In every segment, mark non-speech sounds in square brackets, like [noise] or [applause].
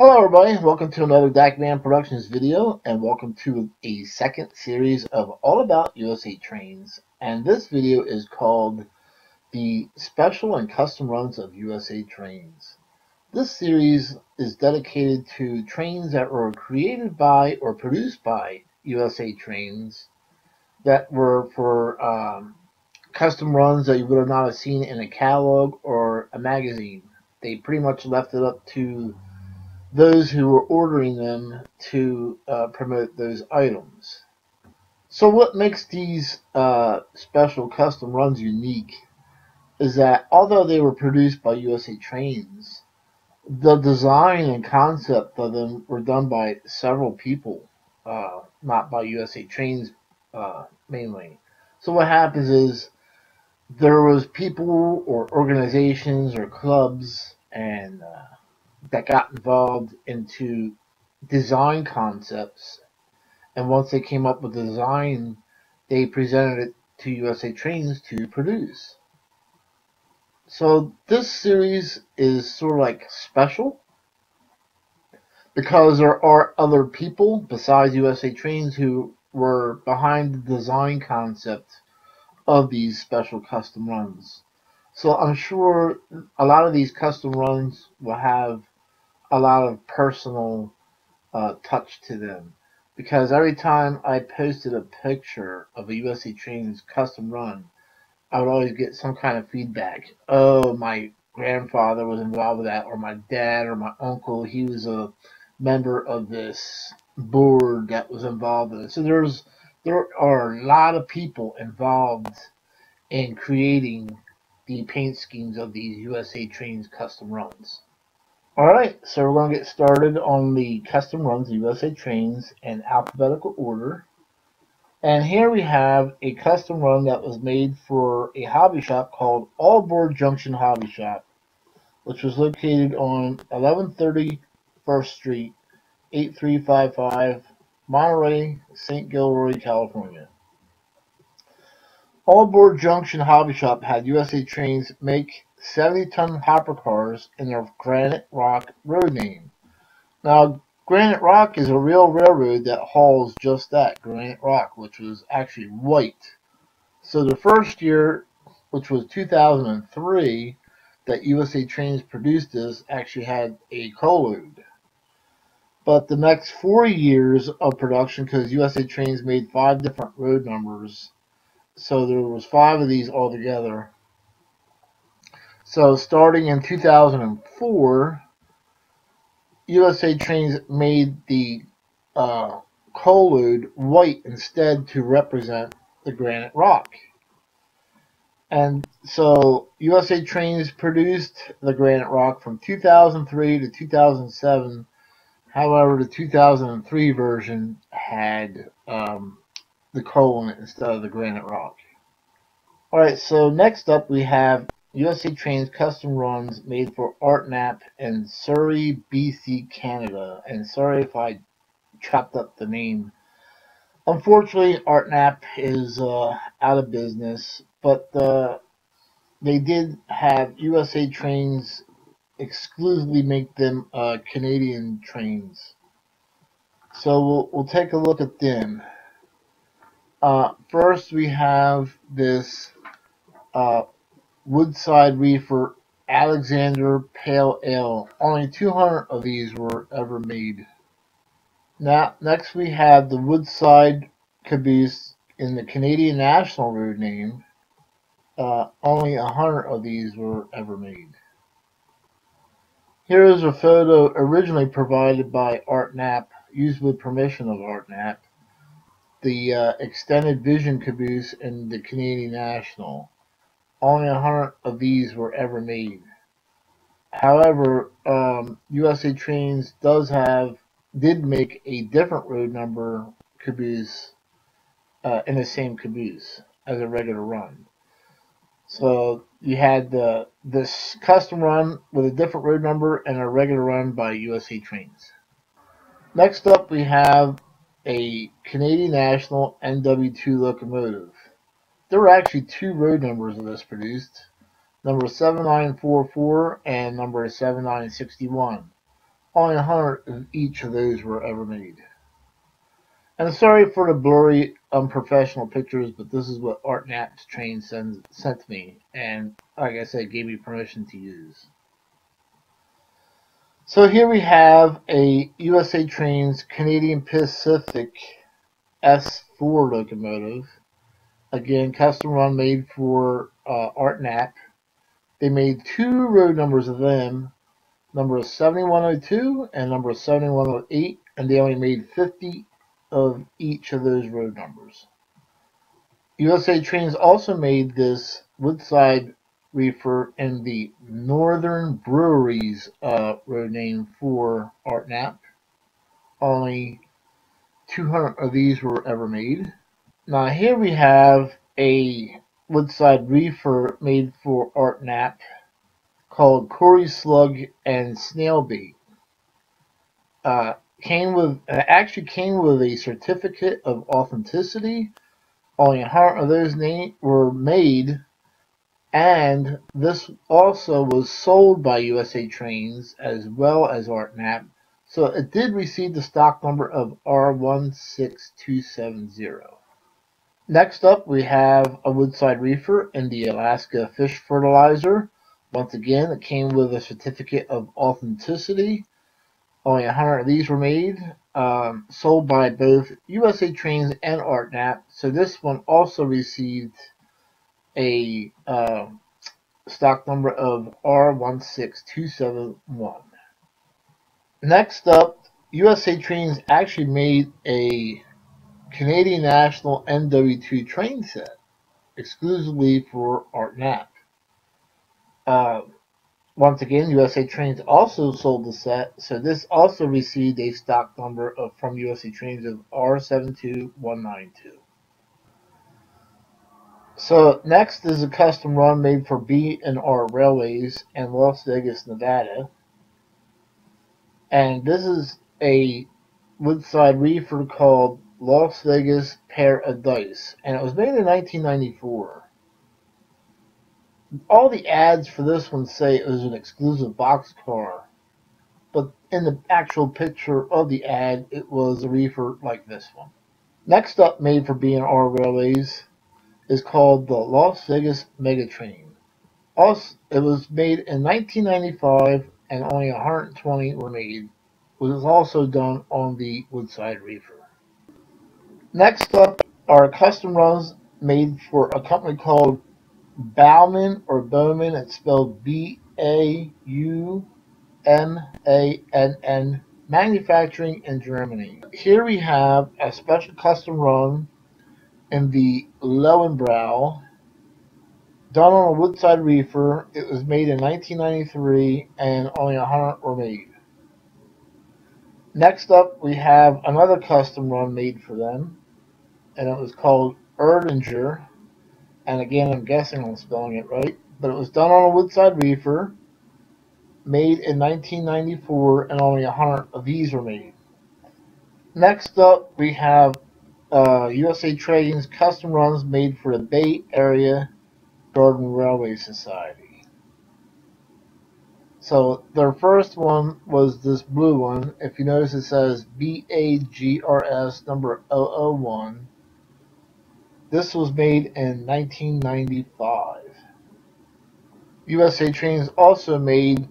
Hello everybody, welcome to another Dakman Productions video and welcome to a second series of All About USA Trains and this video is called the Special and Custom Runs of USA Trains. This series is dedicated to trains that were created by or produced by USA Trains that were for um, custom runs that you would have not have seen in a catalog or a magazine. They pretty much left it up to those who were ordering them to uh, promote those items. So what makes these uh, special custom runs unique is that although they were produced by USA Trains, the design and concept of them were done by several people, uh, not by USA Trains uh, mainly. So what happens is there was people or organizations or clubs and uh, that got involved into design concepts. And once they came up with the design, they presented it to USA Trains to produce. So this series is sort of like special because there are other people besides USA Trains who were behind the design concept of these special custom runs. So I'm sure a lot of these custom runs will have a lot of personal uh, touch to them because every time I posted a picture of a USA Trains custom run, I would always get some kind of feedback. Oh, my grandfather was involved with that, or my dad, or my uncle, he was a member of this board that was involved in it. So there's there are a lot of people involved in creating the paint schemes of these USA Trains custom runs. Alright, so we're going to get started on the custom runs of USA Trains in alphabetical order. And here we have a custom run that was made for a hobby shop called All Aboard Junction Hobby Shop, which was located on 1130 First Street, 8355, Monterey, St. Gilroy, California. All Aboard Junction Hobby Shop had USA Trains make 70-ton hopper cars in their Granite Rock road name. Now, Granite Rock is a real railroad that hauls just that, Granite Rock, which was actually white. So the first year, which was 2003, that USA Trains produced this actually had a coal load. But the next four years of production, because USA Trains made five different road numbers, so there was five of these altogether, so starting in 2004, USA Trains made the uh, coal load white instead to represent the granite rock. And so USA Trains produced the granite rock from 2003 to 2007. However, the 2003 version had um, the coal instead of the granite rock. Alright, so next up we have USA Trains custom runs made for Art Knapp in Surrey, BC, Canada. And sorry if I chopped up the name. Unfortunately, Art Knapp is uh, out of business, but uh, they did have USA Trains exclusively make them uh, Canadian trains. So we'll, we'll take a look at them. Uh, first, we have this uh, Woodside Reefer Alexander Pale Ale. Only 200 of these were ever made. Now, next we have the Woodside Caboose in the Canadian National Road name. Uh, only 100 of these were ever made. Here is a photo originally provided by Art ArtNap, used with permission of Art ArtNap. The uh, extended vision caboose in the Canadian National. Only a hundred of these were ever made. However, um, USA Trains does have did make a different road number caboose uh, in the same caboose as a regular run. So you had the this custom run with a different road number and a regular run by USA Trains. Next up, we have a Canadian National NW2 locomotive. There were actually two road numbers of this produced, number 7944 and number 7961. Only a hundred of each of those were ever made. And sorry for the blurry, unprofessional pictures, but this is what Art Knapp's train sends, sent me, and like I said, gave me permission to use. So here we have a USA Trains Canadian Pacific S4 locomotive. Again, custom run made for uh, Art Knapp. They made two road numbers of them, number 7102 and number 7108, and they only made 50 of each of those road numbers. USA Trains also made this Woodside reefer in the Northern Breweries uh, road name for Art Knapp. Only 200 of these were ever made. Now here we have a Woodside reefer made for Art Knapp called Cory Slug and Snailbait. Uh, came with uh, actually came with a certificate of authenticity. Only a hundred of those were made, and this also was sold by USA Trains as well as Art Knapp. So it did receive the stock number of R16270. Next up, we have a Woodside Reefer in the Alaska Fish Fertilizer. Once again, it came with a certificate of authenticity. Only 100 of these were made, um, sold by both USA Trains and Art Knapp. So this one also received a uh, stock number of R16271. Next up, USA Trains actually made a Canadian National NW2 train set exclusively for Art Knapp. Uh, once again, USA Trains also sold the set, so this also received a stock number of, from USA Trains of R72192. So next is a custom run made for B and R Railways in Las Vegas, Nevada. And this is a Woodside reefer called Las Vegas Pair of Dice. and it was made in 1994 all the ads for this one say it was an exclusive box car, but in the actual picture of the ad, it was a reefer like this one. Next up, made for B&R Railways, is called the Las Vegas Megatrain. Also, it was made in 1995, and only 120 were made. It was also done on the Woodside Reefer. Next up are custom runs made for a company called Baumann or Bowman, it's spelled B-A-U-M-A-N-N, manufacturing in Germany. Here we have a special custom run in the Löwenbräu, done on a Woodside reefer. It was made in 1993 and only 100 were made. Next up, we have another custom run made for them, and it was called Erdinger and again I'm guessing I'm spelling it right, but it was done on a Woodside reefer, made in 1994, and only 100 of these were made. Next up, we have uh, USA Trading's custom runs made for the Bay Area Garden Railway Society. So their first one was this blue one. If you notice it says BAGRS number 001 this was made in 1995. USA Trains also made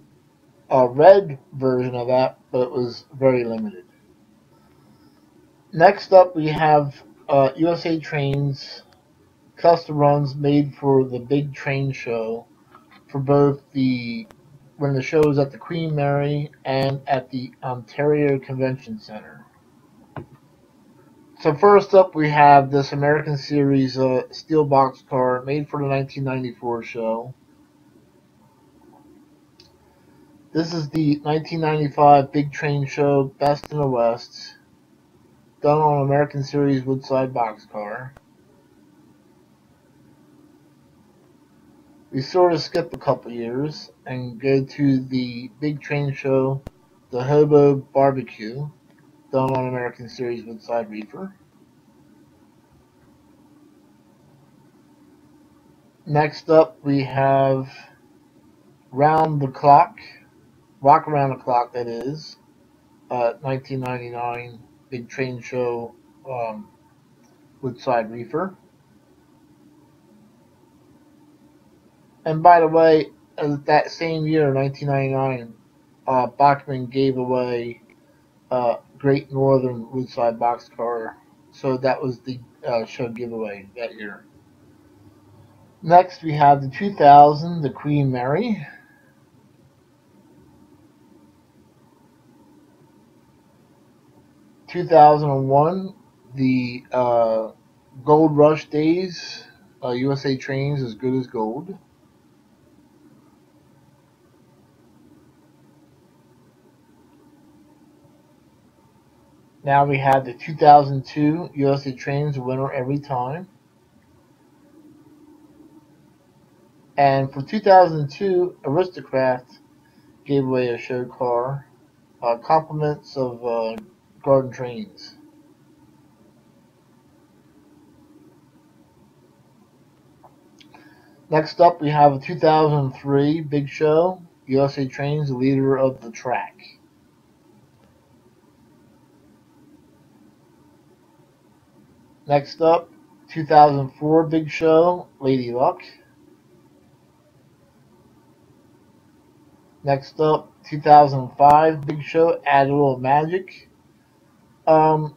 a red version of that, but it was very limited. Next up, we have uh, USA Trains custom runs made for the big train show for both the when the show was at the Queen Mary and at the Ontario Convention Center. So first up, we have this American Series uh, steel box car made for the 1994 show. This is the 1995 Big Train Show Best in the West, done on American Series Woodside box car. We sort of skip a couple years and go to the Big Train Show, the Hobo Barbecue done on American Series Woodside Reefer. Next up, we have Round the Clock, Rock Around the Clock, that is, uh, 1999 Big Train Show um, Woodside Reefer. And by the way, uh, that same year, 1999, uh, Bachmann gave away uh, Great Northern Woodside Boxcar. So that was the uh, show giveaway that year. Next, we have the 2000, the Queen Mary. Two thousand and one, the uh, Gold Rush Days, uh, USA Trains as good as gold. Now we have the 2002 USA Trains winner every time. And for 2002, Aristo-Craft gave away a show car, uh, compliments of Garden Trains. Next up, we have a 2003 Big Show, USA Trains, leader of the track. Next up, 2004 Big Show, Lady Luck. Next up, 2005 Big Show, Add a Little Magic. Um,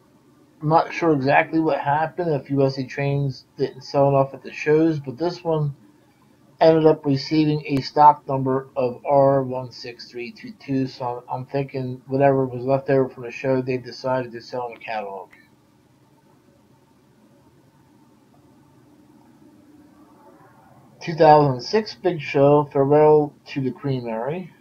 I'm not sure exactly what happened if USA Trains didn't sell enough at the shows, but this one ended up receiving a stock number of R16322. So I'm, I'm thinking whatever was left over from the show, they decided to sell in the catalog. 2006 Big Show, Farewell to the Queen Mary.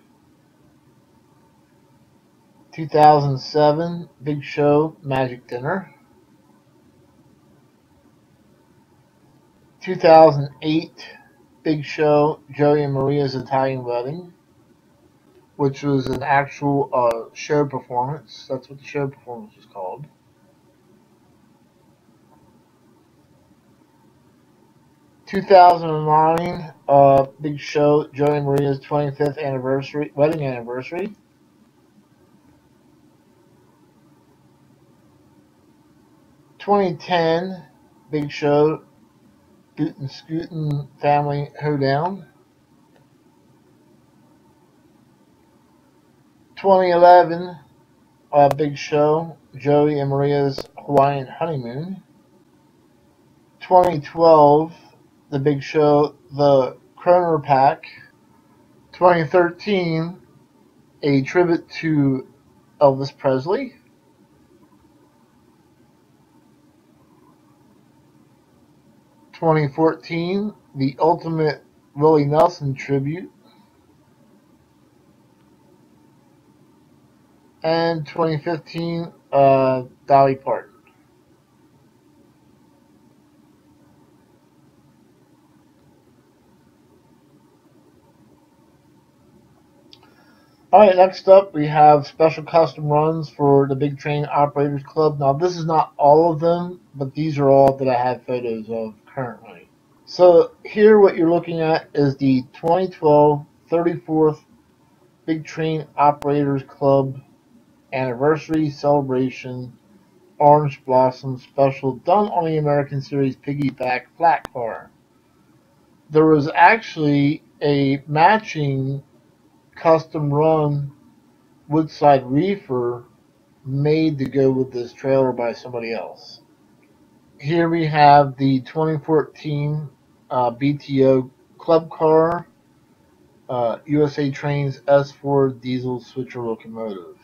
2007 Big Show, Magic Dinner. 2008 Big Show, Joey and Maria's Italian Wedding, which was an actual uh, show performance. That's what the show performance was called. 2009 uh, big show, Joey and Maria's 25th anniversary, wedding anniversary. Twenty ten, big show, Bootin' Scootin' Family Hoedown. 2011, uh, big show, Joey and Maria's Hawaiian Honeymoon. 2012, the Big Show, the Kroner Pack, 2013, a tribute to Elvis Presley. Twenty fourteen, the ultimate Willie Nelson tribute. And twenty fifteen, uh, Dolly Parton. Alright, next up we have special custom runs for the Big Train Operators Club. Now this is not all of them, but these are all that I have photos of currently. So here what you're looking at is the 2012 34th Big Train Operators Club Anniversary Celebration Orange Blossom Special done on the American Series Piggyback Flat Car. There was actually a matching custom run Woodside Reefer made to go with this trailer by somebody else. Here we have the 2014 uh, BTO Club Car uh, USA Trains S4 diesel switcher locomotive.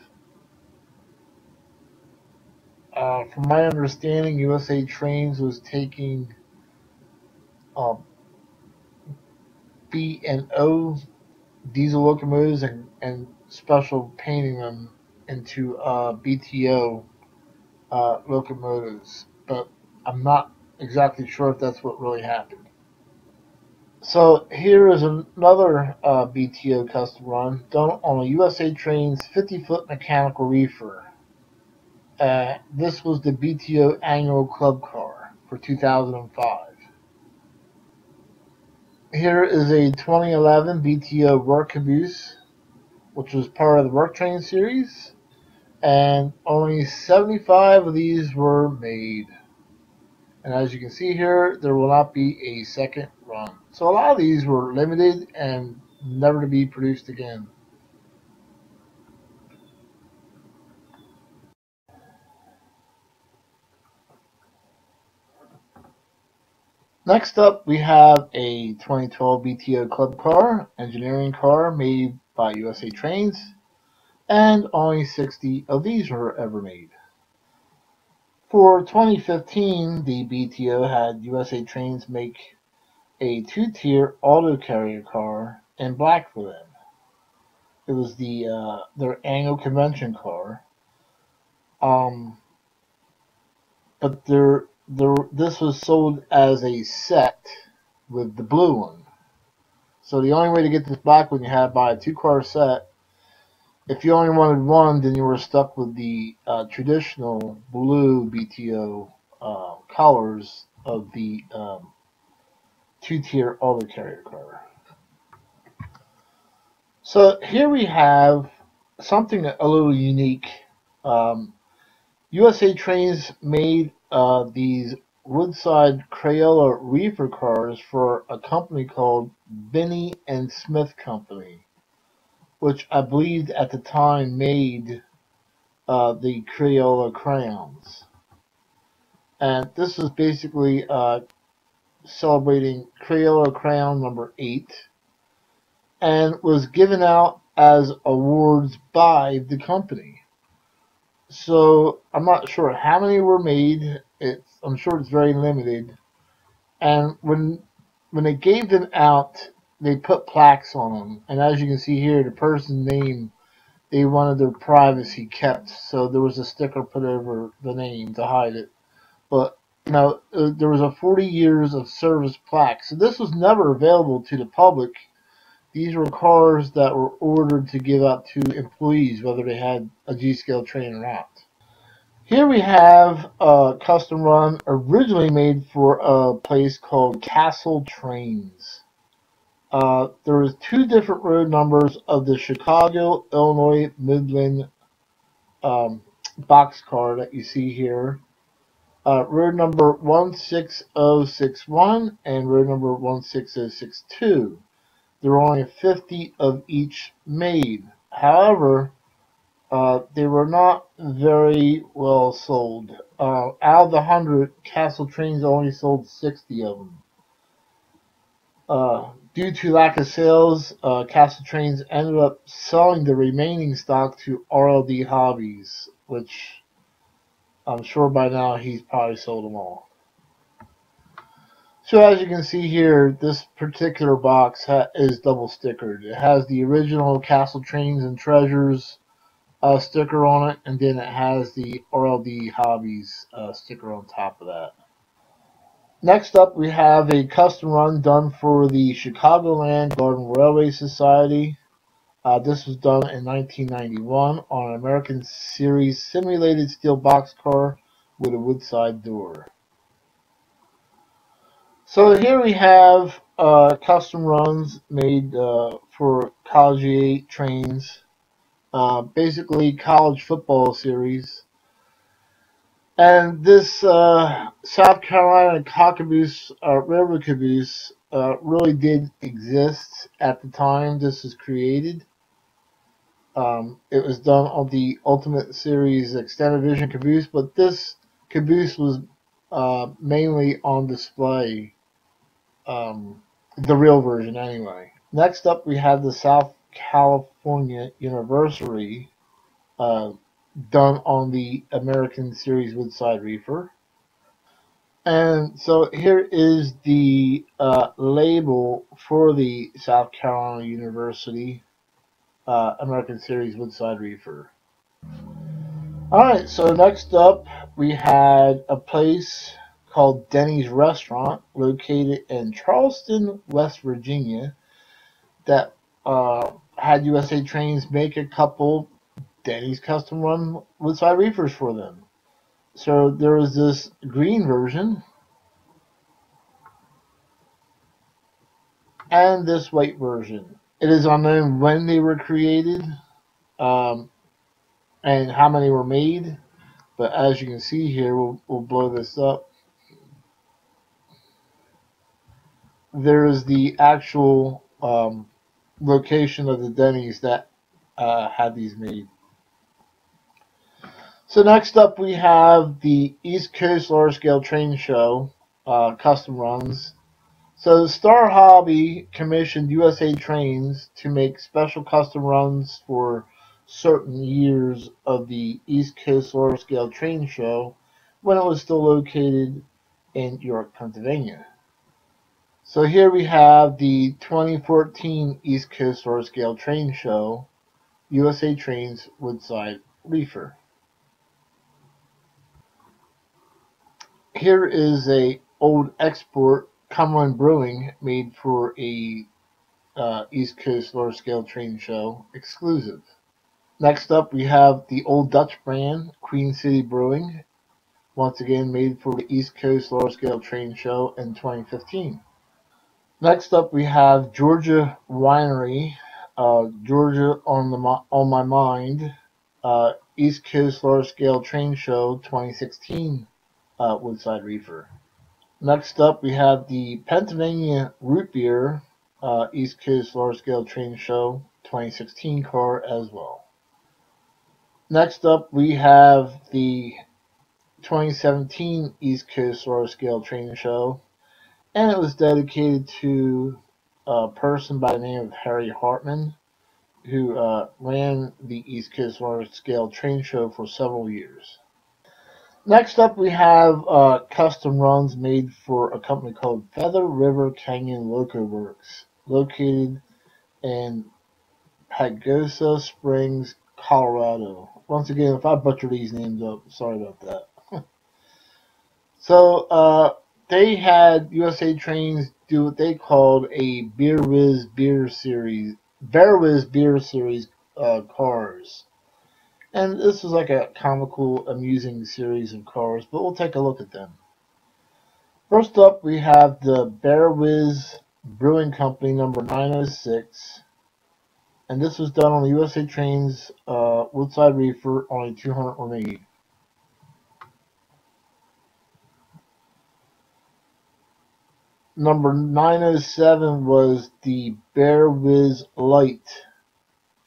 Uh, from my understanding, USA Trains was taking um, B and O diesel locomotives and, and special painting them into uh, BTO uh, locomotives, but I'm not exactly sure if that's what really happened. So here is another uh, BTO custom run done on a USA Trains 50-foot mechanical reefer. Uh, this was the BTO annual club car for 2005. Here is a 2011 BTO work caboose, which was part of the Work Train series. and only 75 of these were made. And as you can see here, there will not be a second run. So a lot of these were limited and never to be produced again. Next up, we have a 2012 BTO Club car, engineering car made by USA Trains, and only 60 of these were ever made. For 2015, the BTO had USA Trains make a two-tier auto carrier car in black for them. It was the uh, their annual convention car. Um, but this was sold as a set with the blue one. So the only way to get this black one you had to buy a two car set. If you only wanted one, then you were stuck with the uh, traditional blue BTO uh, colors of the um, two tier auto carrier car. So here we have something a little unique. Um, USA Trains made uh, these Woodside Crayola reefer cars for a company called Binney and Smith Company, which I believe at the time made uh, the Crayola crayons. And this is basically uh, celebrating Crayola crayon number 8 and was given out as awards by the company. So I'm not sure how many were made. It's I'm sure it's very limited. And when when they gave them out, they put plaques on them. And as you can see here, the person's name, they wanted their privacy kept. So there was a sticker put over the name to hide it. But now, uh, there was a 40 years of service plaque. So this was never available to the public these were cars that were ordered to give out to employees, whether they had a G-scale train or not. Here we have a custom run originally made for a place called Castle Trains. Uh, there was two different road numbers of the Chicago, Illinois, Midland um, boxcar that you see here. Uh, road number 16061 and road number 16062 there were only 50 of each made. However, uh, they were not very well sold. Uh, out of the 100, Castle Trains only sold 60 of them. Due to lack of sales, uh, Castle Trains ended up selling the remaining stock to RLD Hobbies, which I'm sure by now he's probably sold them all. So as you can see here, this particular box is double stickered. It has the original Castle Trains and Treasures uh, sticker on it, and then it has the RLD Hobbies uh, sticker on top of that. Next up, we have a custom run done for the Chicagoland Garden Railway Society. Uh, this was done in 1991 on an American Series simulated steel boxcar with a woodside door. So here we have uh, custom runs made uh, for Collegiate Trains, uh, basically college football series. And this uh, South Carolina Cockaboose uh, Railroad Caboose uh, really did exist at the time this was created. Um, it was done on the Ultimate Series Extended Vision Caboose, but this caboose was mainly on display um, the real version anyway. Next up, we have the South California University uh, done on the American Series Woodside Reefer. And so here is the uh, label for the South Carolina University uh, American Series Woodside Reefer. Alright, so next up we had a place called Denny's Restaurant, located in Charleston, West Virginia, that uh, had USA Trains make a couple Denny's custom run woodside reefers for them. So there was this green version and this white version. It is unknown when they were created. Um, and how many were made. But as you can see here, we'll, we'll blow this up. There is the actual um, location of the Denny's that uh, had these made. So next up we have the East Coast Large Scale Train Show uh, custom runs. So Star Hobby commissioned USA Trains to make special custom runs for certain years of the East Coast Large Scale Train Show when it was still located in York, Pennsylvania. So here we have the 2014 East Coast Large Scale Train Show, USA Trains Woodside Reefer. Here is a old export Cumberland Brewing made for a uh, East Coast large scale train show exclusive. Next up, we have the Old Dutch brand, Queen City Brewing, once again made for the East Coast large scale train show in 2015. Next up, we have Georgia Winery, uh, Georgia on the on my mind, uh, East Coast large scale train show 2016 uh, Woodside Reefer. Next up, we have the Pennsylvania Root Beer uh, East Coast Large Scale Train Show 2016 car as well. Next up, we have the 2017 East Coast Large Scale Train Show, and it was dedicated to a person by the name of Harry Hartman, who uh, ran the East Coast Large Scale Train Show for several years. Next up, we have uh, custom runs made for a company called Feather River Canyon Loco Works, located in Pagosa Springs, Colorado. Once again, if I butcher these names up, sorry about that. [laughs] so, uh, they had USA Trains do what they called a Beer Whiz Beer Series, Bear Whiz Beer Series uh, cars. And this is like a comical, amusing series of cars, but we'll take a look at them. First up, we have the Bear Whiz Brewing Company number 906. And this was done on the USA Trains uh, Woodside Reefer, only 200 were made. Number 907 was the Bear Whiz Light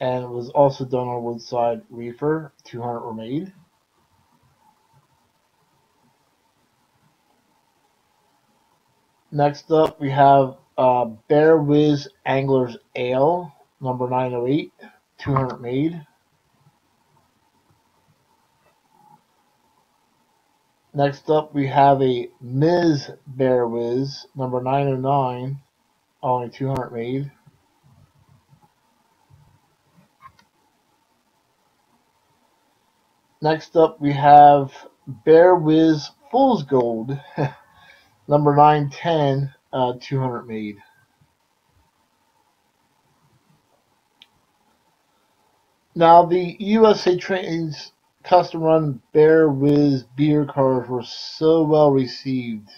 and it was also done on Woodside Reefer. 200 were made. Next up, we have uh, Bear Whiz Angler's Ale, number 908, 200 made. Next up, we have a Ms. Bear Whiz, number 909, only 200 made. Next up, we have Bear Whiz Fool's Gold, [laughs] number 910, uh, 200 made. Now, the USA Trains custom run Bear Whiz beer cars were so well received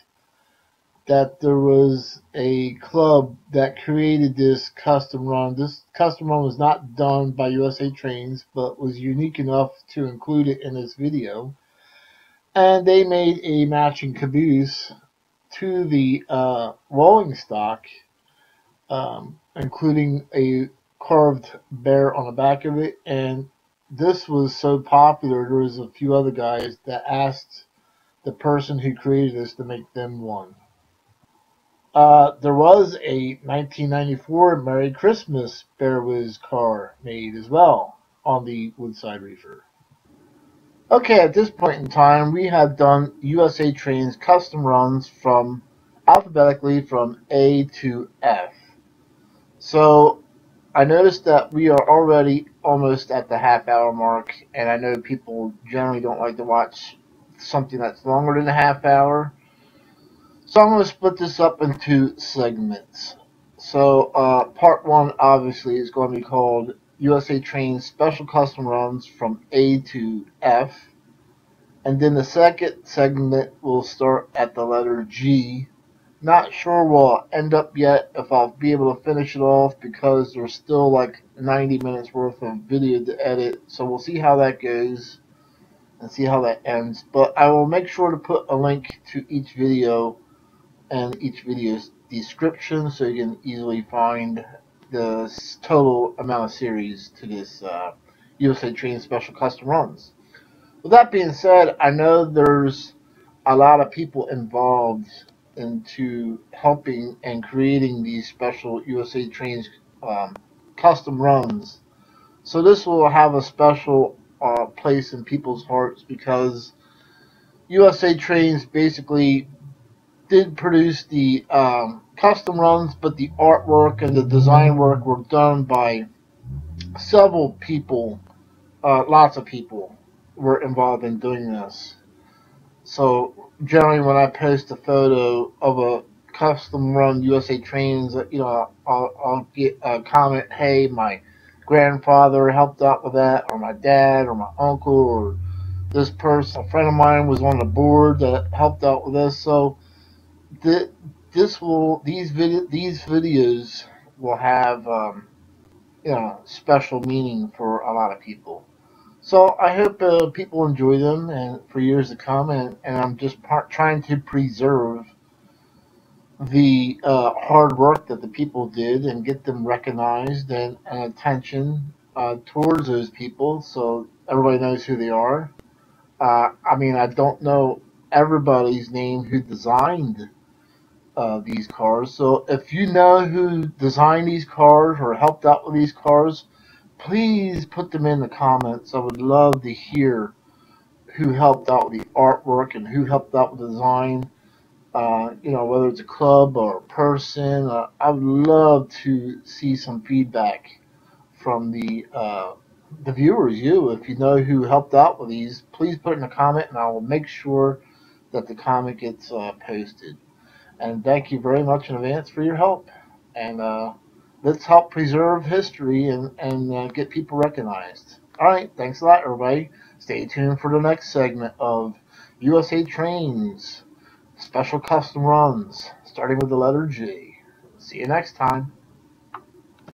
that there was a club that created this custom run. This custom run was not done by USA Trains, but was unique enough to include it in this video. And they made a matching caboose to the uh, rolling stock, um, including a carved bear on the back of it. And this was so popular, there was a few other guys that asked the person who created this to make them one. Uh, there was a 1994 Merry Christmas Bear Whiz car made as well on the Woodside Reefer. Okay, at this point in time, we have done USA Trains custom runs from alphabetically from A to F. So I noticed that we are already almost at the half hour mark, and I know people generally don't like to watch something that's longer than a half hour. So I'm going to split this up into segments. So uh, part one obviously is going to be called USA Trains Special Custom Runs from A to F. And then the second segment will start at the letter G Not sure where I'll end up yet if I'll be able to finish it off because there's still like 90 minutes worth of video to edit. So we'll see how that goes and see how that ends. But I will make sure to put a link to each video and each video's description so you can easily find the total amount of series to this uh, USA Train Special Custom Runs. With that being said, I know there's a lot of people involved into helping and creating these special USA Trains um, custom runs. So this will have a special uh, place in people's hearts because USA Trains basically did produce the um, custom runs, but the artwork and the design work were done by several people, uh, lots of people were involved in doing this. So generally, when I post a photo of a custom run USA trains, you know, I'll, I'll get a comment, "Hey, my grandfather helped out with that, or my dad, or my uncle, or this person, a friend of mine was on the board that helped out with this." So, the, this will these video these videos will have um, you know special meaning for a lot of people. So I hope uh, people enjoy them and for years to come, and, and I'm just part, trying to preserve the uh, hard work that the people did and get them recognized and, and attention uh, towards those people so everybody knows who they are. Uh, I mean, I don't know everybody's name who designed uh, these cars. So if you know who designed these cars or helped out with these cars, please put them in the comments. I would love to hear who helped out with the artwork and who helped out with the design. Uh, you know, whether it's a club or a person. Uh, I would love to see some feedback from the uh, the viewers. You, if you know who helped out with these, please put in a comment, and I will make sure that the comment gets uh, posted. And thank you very much in advance for your help. And uh, let's help preserve history and, and uh, get people recognized. All right, thanks a lot, everybody. Stay tuned for the next segment of USA Trains Special Custom Runs, starting with the letter G. See you next time.